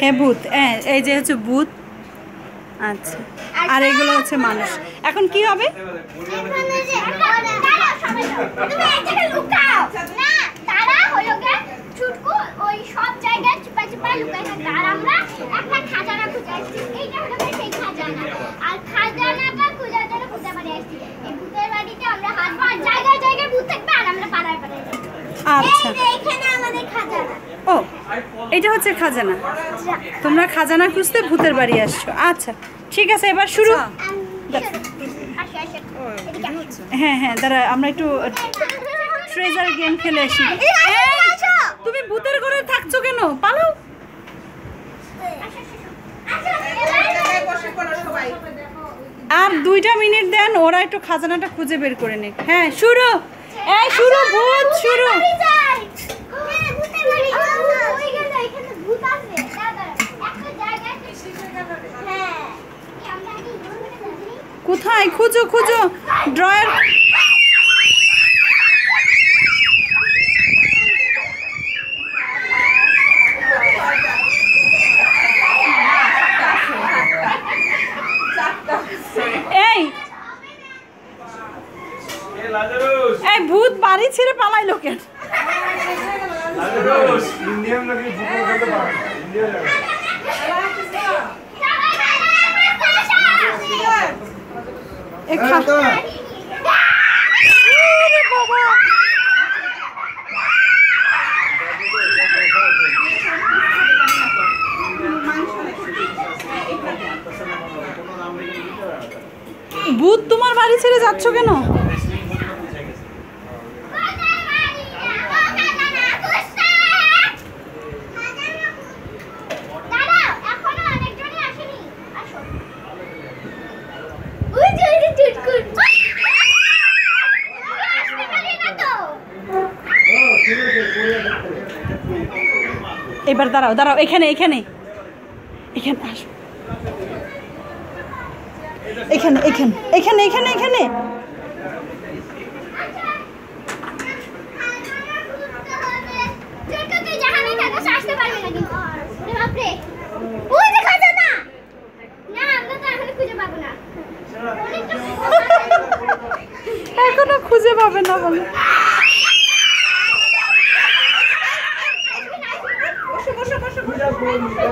এ ভূত। হ্যাঁ এই যে হচ্ছে ভূত। আচ্ছা। আর এগুলো হচ্ছে মানুষ। এখন কি হবে। আচ্ছা। ও। এটা হচ্ছে খাজানা। তোমরা খাজানা খুঁজতে ভূতের বাড়ি আসছো। আচ্ছা ঠিক আছে এবার শুরু। আসো। হ্যাঁ হ্যাঁ দাঁড়া আমরা একটু ট্রেজার গেম খেলে আসি। তুমি ভূতের ঘরে থাকছো কেন? পালাও। আর দুইটা মিনিট দেন ওরা একটু খাজানাটা খুঁজে বের করে নিক। হ্যাঁ শুরু। এই শুরু ভূত। কোথায়? খুঁজো খুঁজো। ড্রয়ার এই। এই ভূত বাড়ি ছেড়ে ভূত তোমার বাড়ি ছেড়ে যাচ্ছ কেন দাঁড়াও এখনও অনেকজনই আসেনি আসো ওই যে ওই যে চুটকুট আসতে পারি না তো এবার দাঁড়াও দাঁড়াও এখানে এখানে। এখানে আসো। এখানে এখানে এখানে এখানে এখানে। চুটকুট তুই জাহানে থাকো আসতে Amen.